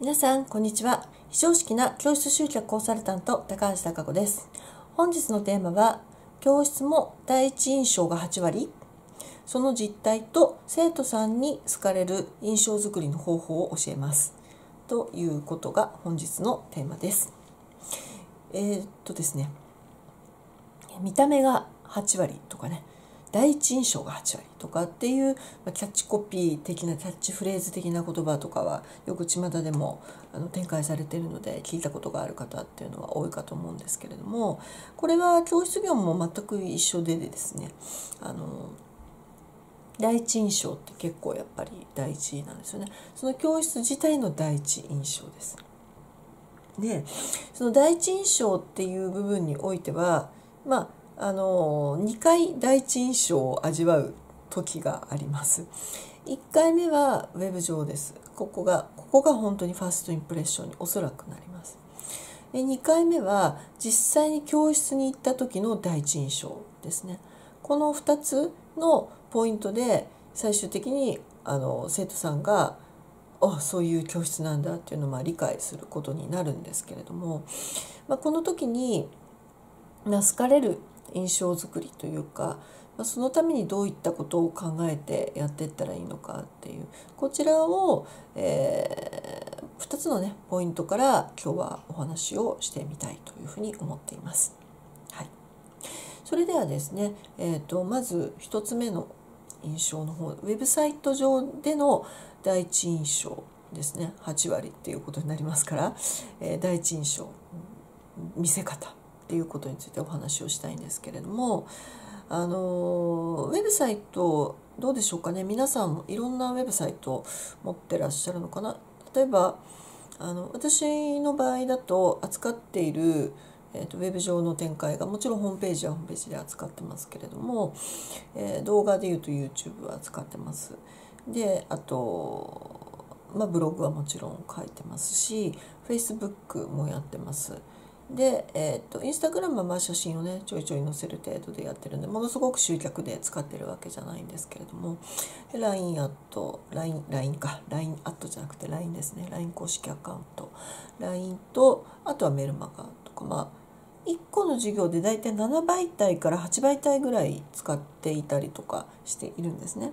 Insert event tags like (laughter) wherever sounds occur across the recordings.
皆さんこんにちは。非常識な教室集客コンサルタント高橋貴子です。本日のテーマは教室も第一印象が8割。その実態と生徒さんに好かれる印象づくりの方法を教えます。ということが本日のテーマです。えー、っとですね。見た目が8割とかね。第一印象が8割とかっていうキャッチコピー的なキャッチフレーズ的な言葉とかはよく巷でもあの展開されているので聞いたことがある方っていうのは多いかと思うんですけれどもこれは教室業も全く一緒でですねあの第一印象って結構やっぱり大事なんですよねその教室自体の第一印象です。でその第一印象っていう部分においてはまああの2回第一印象を味わう時があります。1回目はウェブ上です。ここがここが本当にファーストインプレッションにおそらくなります。で2回目は実際に教室に行った時の第一印象ですね。この2つのポイントで最終的にあの生徒さんがあそういう教室なんだっていうのをまあ理解することになるんですけれども、まあ、この時に好かれる印象づくりというかまそのためにどういったことを考えてやっていったらいいのかっていう。こちらを、えー、2つのねポイントから今日はお話をしてみたいというふうに思っています。はい、それではですね、えーと、まず1つ目の印象の方ウェブサイト上での第一印象ですね。8割っていうことになりますから、えー、第一印象見せ方。っていうことについてお話をしたいんですけれどもあのウェブサイトどうでしょうかね皆さんもいろんなウェブサイト持ってらっしゃるのかな例えばあの私の場合だと扱っている、えーと、ウェブ上の展開がもちろんホームページはホームページで扱ってますけれども、えー、動画でいうと YouTube は扱ってます。であと、まあ、ブログはもちろん書いてますし Facebook もやってます。で、えーと、インスタグラムはまあ写真をねちょいちょい載せる程度でやってるんでものすごく集客で使ってるわけじゃないんですけれども LINE アット LINE, LINE か LINE アットじゃなくて LINE ですね LINE 公式アカウント LINE とあとはメルマガとかまあ1個の授業で大体7媒体から8媒体ぐらい使っていたりとかしているんですね。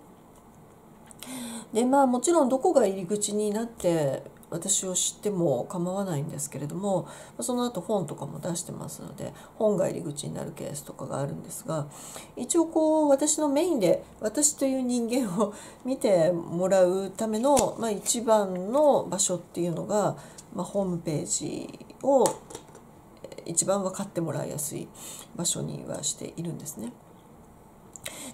でまあもちろんどこが入り口になって私を知っても構わないんですけれどもその後本とかも出してますので本が入り口になるケースとかがあるんですが一応こう私のメインで私という人間を (laughs) 見てもらうための、まあ、一番の場所っていうのが、まあ、ホームページを一番分かってもらいやすい場所にはしているんですね。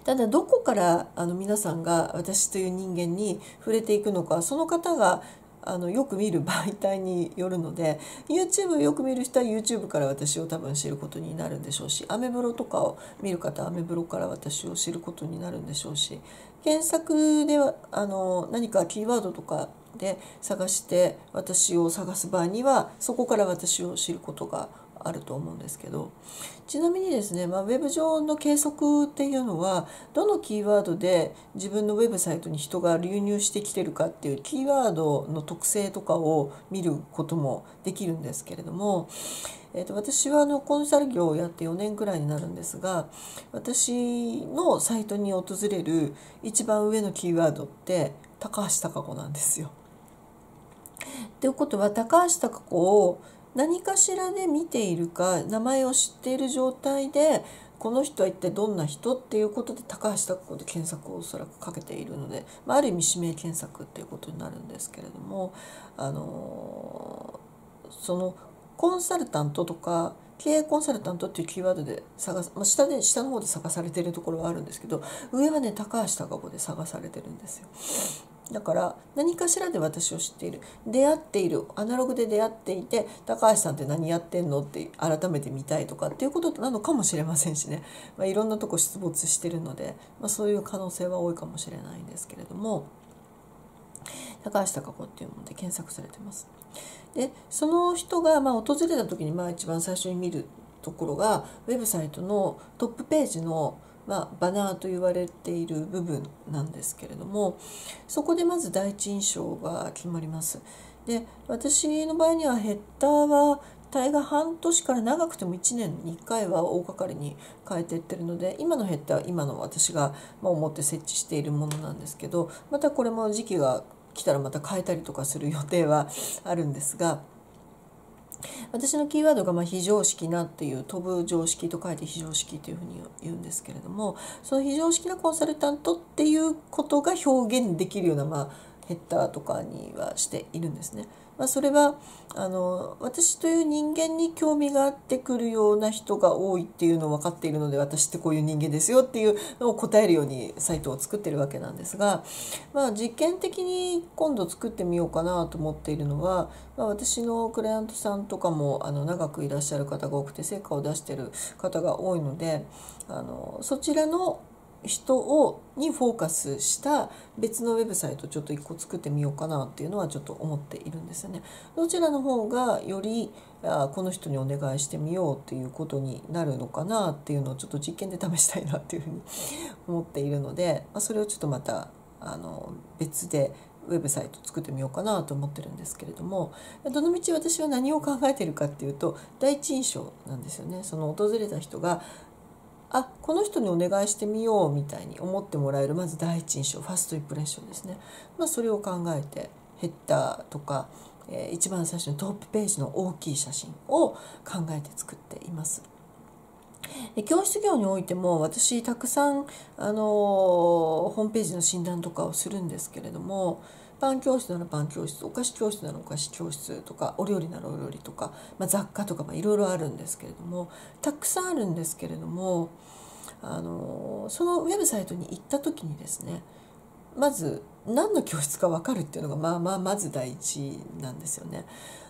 ただどこからあの皆さんが私という人間に触れていくのかその方があのよく見る媒体によるので YouTube をよく見る人は YouTube から私を多分知ることになるんでしょうしアメブロとかを見る方はアメブロから私を知ることになるんでしょうし検索ではあの何かキーワードとかで探して私を探す場合にはそこから私を知ることがあると思うんですけどちなみにですね、まあ、ウェブ上の計測っていうのはどのキーワードで自分のウェブサイトに人が流入してきてるかっていうキーワードの特性とかを見ることもできるんですけれども、えー、と私はあのコンサル業をやって4年くらいになるんですが私のサイトに訪れる一番上のキーワードって高橋貴子なんですよ。ということは高橋貴子を何かしらで見ているか名前を知っている状態でこの人は一体どんな人っていうことで高橋拓子で検索をおそらくかけているので、まあ、ある意味指名検索っていうことになるんですけれどもあのそのコンサルタントとか経営コンサルタントっていうキーワードで探す、まあ、下で下の方で探されているところはあるんですけど上はね高橋貴子で探されてるんですよ。だから何かしらで私を知っている。出会っている。アナログで出会っていて高橋さんって何やってんのって改めて見たいとかっていうことなのかもしれませんしね、まあ、いろんなとこ出没してるので、まあ、そういう可能性は多いかもしれないんですけれども。高橋貴子っていうもので検索されてます。でその人がまあ訪れた時にまあ一番最初に見るところがウェブサイトのトップページのまあ、バナーと言われている部分なんですけれどもそこでまず第一印象が決まります。で私の場合にはヘッダーは大概半年から長くても1年に1回は大掛かりに変えていってるので今のヘッダーは今の私が思って設置しているものなんですけどまたこれも時期が来たらまた変えたりとかする予定はあるんですが私のキーワードがま非常識なっていう飛ぶ常識と書いて非常識というふうに言うんですけれどもその非常識なコンサルタントっていうことが表現できるようなまあヘッダーとかにはしているんですね。まあ、それはあの私という人間に興味があってくるような人が多いっていうのを分かっているので私ってこういう人間ですよっていうのを答えるようにサイトを作ってるわけなんですが、まあ、実験的に今度作ってみようかなと思っているのは、まあ、私のクライアントさんとかもあの長くいらっしゃる方が多くて成果を出してる方が多いのであのそちらの人をにフォーカスした別のウェブサイトちょっと一個作ってみようかなっていうのはちょっと思っているんですよね。どちらの方がよりあこの人にお願いしてみようっていうことになるのかなっていうのをちょっと実験で試したいなっていうふうに思っているので、まあ、それをちょっとまたあの別でウェブサイト作ってみようかなと思ってるんですけれどもどのみち私は何を考えてるかっていうと第一印象なんですよねその訪れた人があこの人にお願いしてみようみたいに思ってもらえるまず第一印象ファーストインプレッションですね、まあ、それを考えてヘッダーとか、えー、一番最初のトップページの大きい写真を考えて作っています。で教室業においても私たくさん、あのー、ホームページの診断とかをするんですけれどもパン教室ならパン教室お菓子教室ならお菓子教室とかお料理ならお料理とか、まあ、雑貨とかいろいろあるんですけれどもたくさんあるんですけれどもあのそのウェブサイトに行った時にですねまず何の教室か分かるっていうのがまあまあまず第一なんですよね。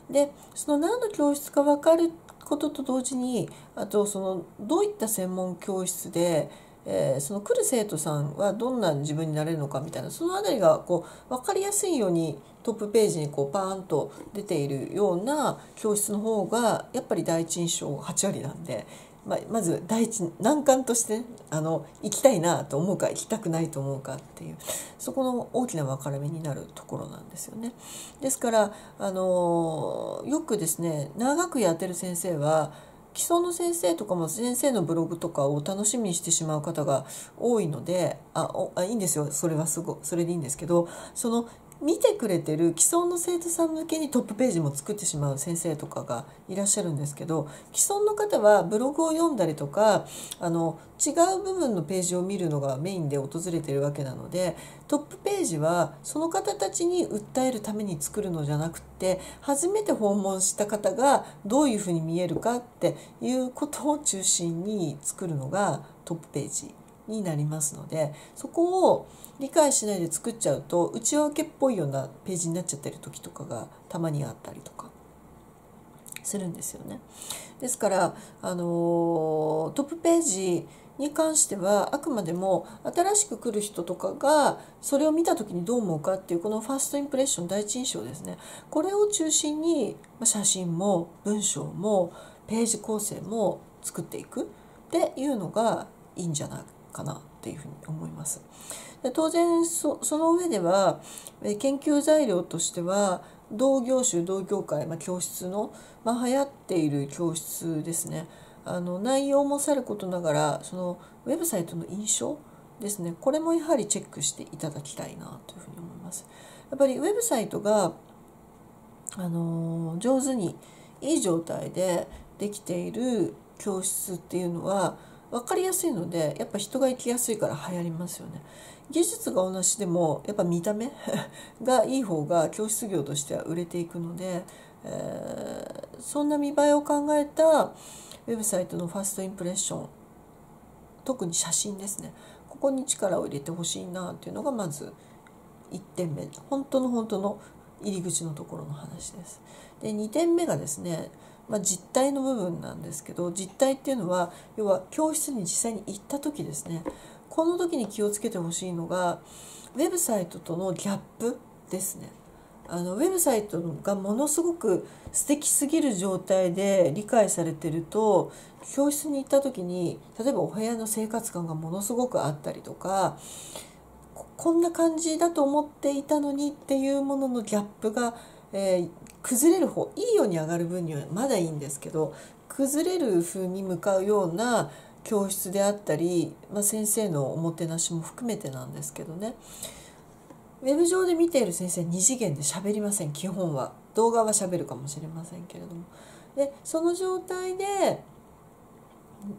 でその何の教室か分かることと同時にあとそのどういった専門教室でえー、その来る生徒さんはどんな自分になれるのかみたいなその辺りがこう分かりやすいようにトップページにこうパーンと出ているような教室の方がやっぱり第一印象8割なんで、まあ、まず第一難関として、あの行きたいなと思うか行きたくないと思うかっていうそこの大きな分かれ目になるところなんですよね。ですからあのよくですね長くやってる先生は基礎の先生とかも先生のブログとかを楽しみにしてしまう方が多いのであいいんですよ。それはすごそれでいいんですけどその見てくれてる既存の生徒さん向けにトップページも作ってしまう先生とかがいらっしゃるんですけど既存の方はブログを読んだりとかあの違う部分のページを見るのがメインで訪れてるわけなのでトップページはその方たちに訴えるために作るのじゃなくて初めて訪問した方がどういうふうに見えるかっていうことを中心に作るのがトップページ。になりますのでそこを理解しないで作っちゃうと内訳っぽいようなページになっちゃってる時とかがたまにあったりとか。するんですよね。ですからあのトップページに関してはあくまでも新しく来る人とかがそれを見た時にどう思うかっていうこのファーストインプレッション第一印象ですね。これを中心に写真も文章もページ構成も作っていくっていうのがいいんじゃないかなっていうふうに思います。で当然その上では研究材料としては同業種同業界、まあ、教室の、まあ、流行っている教室ですねあの内容もさることながらそのウェブサイトの印象ですねこれもやはりチェックしていただきたいなというふうに思います。やっぱりウェブサイトがあの上手にいい状態でできている教室っていうのは分かりやすいのでやっぱ人が行きやすいから流行りますよね。技術が同じでもやっぱ見た目 (laughs) がいい方が教室業としては売れていくので、えー、そんな見栄えを考えたウェブサイトのファーストインプレッション特に写真ですねここに力を入れてほしいなっていうのがまず1点目本当の本当の入り口のところの話です。で2点目がですねまあ、実態の部分なんですけど実態っていうのは要は教室に実際に行った時ですねこの時に気をつけてほしいのがウェブサイトとのギャップですね。あのウェブサイトがものすごく素敵すぎる状態で理解されてると教室に行った時に例えばお部屋の生活感がものすごくあったりとかこんな感じだと思っていたのにっていうもののギャップが、えー、崩れる方いいように上がる分にはまだいいんですけど崩れる風に向かうような教室であったり、まあ、先生のおもてなしも含めてなんですけどね。ウェブ上で見ている先生2次元で喋りません基本は。動画は喋るかもしれませんけれども。でその状態で、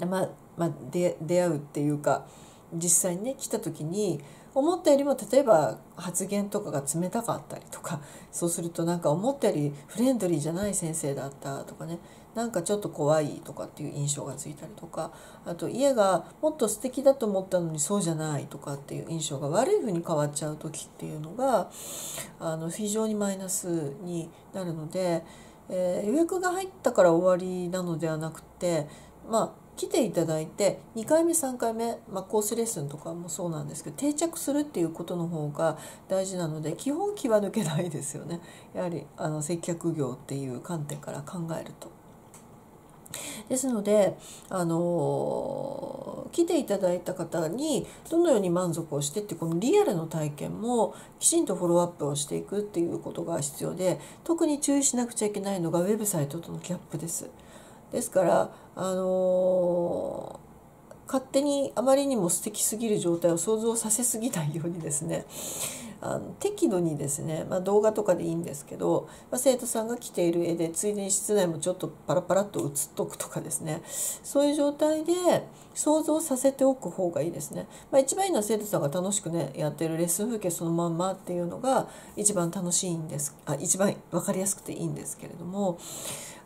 まあまあ、出会うっていうか実際にね来た時に思ったよりも例えば発言とかが冷たかったりとか (laughs) そうするとなんか思ったよりフレンドリーじゃない先生だったとかね。なんかちょっと怖いとかっていう印象がついたりとか。あと家がもっと素敵だと思ったのにそうじゃないとかっていう印象が悪い風に変わっちゃう時っていうのがあの非常にマイナスになるので、えー、予約が入ったから終わりなのではなくてまあ来ていただいて2回目3回目、まあ、コースレッスンとかもそうなんですけど定着するっていうことの方が大事なので基本気は抜けないですよねやはりあの接客業っていう観点から考えると。ですので、あの来ていただいた方にどのように満足をしてってこのリアルの体験もきちんとフォローアップをしていくっていうことが必要で特に注意しなくちゃいけないのがウェブサイトとのギャップです。ですからあの勝手にあまりにも素敵すぎる状態を想像させすぎないようにですねあの適度にですね、まあ、動画とかでいいんですけど、まあ、生徒さんが着ている絵でついでに室内もちょっとパラパラっと写っとくとかですねそういう状態で想像させておく方がいいですね。まあ、一番いいのは生徒さんが楽しくねやってるレッスン風景そのまんまっていうのが一番楽しいんですあ一番分かりやすくていいんですけれども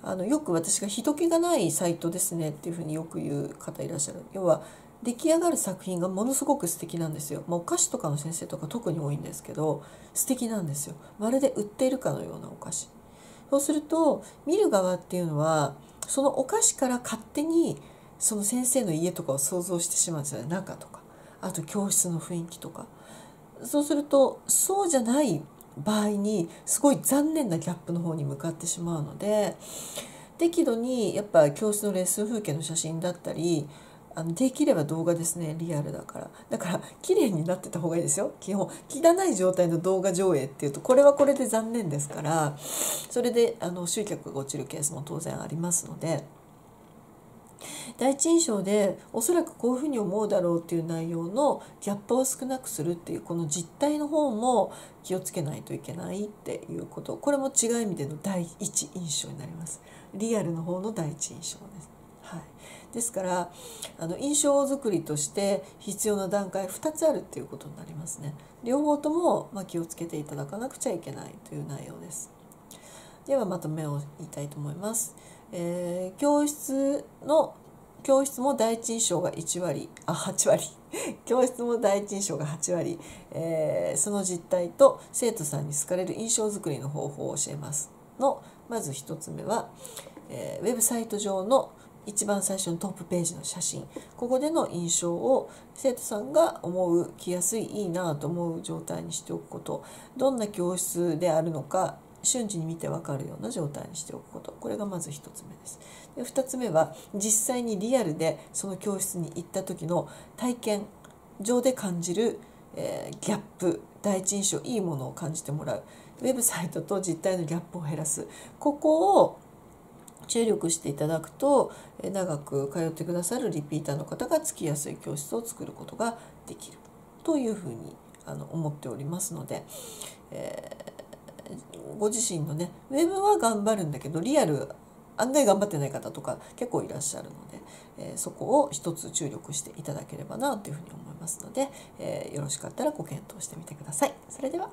あのよく私が人気がないサイトですねっていうふうによく言う方いらっしゃる。要は出来上がる作品がものすごく素敵なんですよ。まあ、お菓子とかの先生とか特に多いんですけど素敵なんですよ。まるで売っているかのようなお菓子。そうすると見る側っていうのはそのお菓子から勝手にその先生の家とかを想像してしまうんですよね中とかあと教室の雰囲気とかそうするとそうじゃない場合にすごい残念なギャップの方に向かってしまうので適度にやっぱ教室のレッスン風景の写真だったりあのできれば動画ですねリアルだから。だから綺麗になってた方がいいですよ。基本。汚い状態の動画上映っていうとこれはこれで残念ですからそれであの集客が落ちるケースも当然ありますので。第一印象でおそらくこういうふうに思うだろうっていう内容のギャップを少なくするっていうこの実態の方も気をつけないといけないっていうこと。これも違う意味での第一印象になります。リアルの方の第一印象です、ですからあの印象作りとして必要な段階2つあるっていうことになりますね。両方とも、ま気をつけていただかなくちゃいけないという内容です。ではまとめを言いたいと思います、えー、教室の教室も第一印象が1割あ8割。教室も第一印象が8 (laughs) 割、えー、その実態と生徒さんに好かれる印象作りの方法を教えます。のまず1つ目は、えー、ウェブサイト上の一番最初のトップページの写真。ここでの印象を生徒さんが思う来やすいいいなと思う状態にしておくこと。どんな教室であるのか瞬時に見て分かるような状態にしておくこと。これがまず1つ目です。で2つ目は実際にリアルでその教室に行った時の体験上で感じる、えー、ギャップ。第一印象いいものを感じてもらう。ウェブサイトと実態のギャップを減らす。ここを注力していただくと長く通ってくださるリピーターの方がつきやすい教室を作ることができるというふうにあの思っておりますので、えー、ご自身のねウェブは頑張るんだけどリアル案外頑張ってない方とか結構いらっしゃるので、えー、そこを一つ注力していただければなというふうに思いますので、えー、よろしかったらご検討してみてください。それでは